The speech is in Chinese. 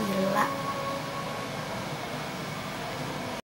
你了